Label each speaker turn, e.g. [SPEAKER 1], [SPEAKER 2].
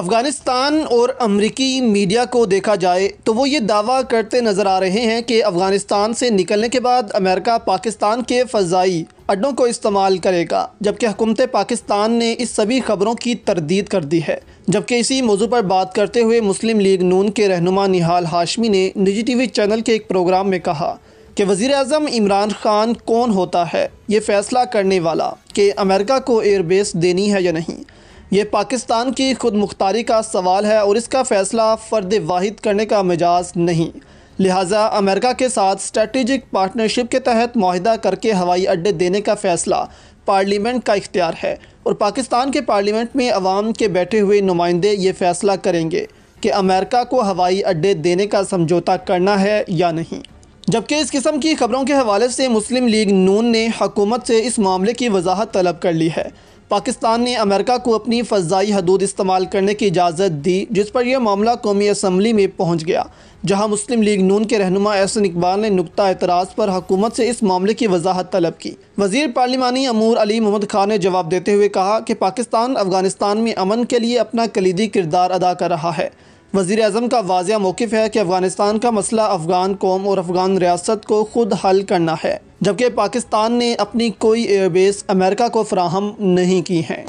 [SPEAKER 1] अफ़गानिस्तान और अमरीकी मीडिया को देखा जाए तो वो ये दावा करते नज़र आ रहे हैं कि अफ़गानिस्तान से निकलने के बाद अमेरिका पाकिस्तान के फ़जाई अड्डों को इस्तेमाल करेगा, जबकि हुकूमत पाकिस्तान ने इस सभी खबरों की तरदीद कर दी है। जबकि इसी मौजू पर बात करते हुए मुस्लिम लीग नून के रहनुमा निहाल हाशमी ने निजी टी वी चैनल के एक प्रोग्राम में कहा कि वज़ी अजम इमरान खान कौन होता है? ये फ़ैसला करने वाला कि अमेरिका को एयरबेस देनी है या नहीं। ये पाकिस्तान की खुद मुख्तारी का सवाल है और इसका फ़ैसला फ़र्द वाहिद करने का मिजाज नहीं। लिहाजा अमेरिका के साथ स्ट्रेटजिक पार्टनरशिप के तहत माहिदा करके हवाई अड्डे देने का फ़ैसला पार्लियामेंट का इख्तियार है और पाकिस्तान के पार्लियामेंट में अवाम के बैठे हुए नुमाइंदे ये फ़ैसला करेंगे कि अमेरिका को हवाई अड्डे देने का समझौता करना है या नहीं। जबकि इस किस्म की खबरों के हवाले से मुस्लिम लीग नून ने हकूमत से इस मामले की वजाहत तलब कर ली है। पाकिस्तान ने अमेरिका को अपनी फ़जाई हदूद इस्तेमाल करने की इजाज़त दी, जिस पर यह मामला कौमी असम्बली में पहुँच गया, जहाँ मुस्लिम लीग नून के रहनुमा एहसन इकबाल ने नुकता एतराज़ पर हुकूमत से इस मामले की वजाहत तलब की। वज़ीर पार्लिमानी अमूर अली मोहम्मद खान ने जवाब देते हुए कहा कि पाकिस्तान अफ़गानिस्तान में अमन के लिए अपना कलीदी किरदार अदा कर रहा है। वज़ी अजम का वाजिया मौक़ है कि अफ़गानिस्तान का मसला अफ़गान कौम और अफ़गान रियासत को खुद हल करना है। जबकि पाकिस्तान ने अपनी कोई एयरबेस अमेरिका को फ्राहम नहीं की हैं।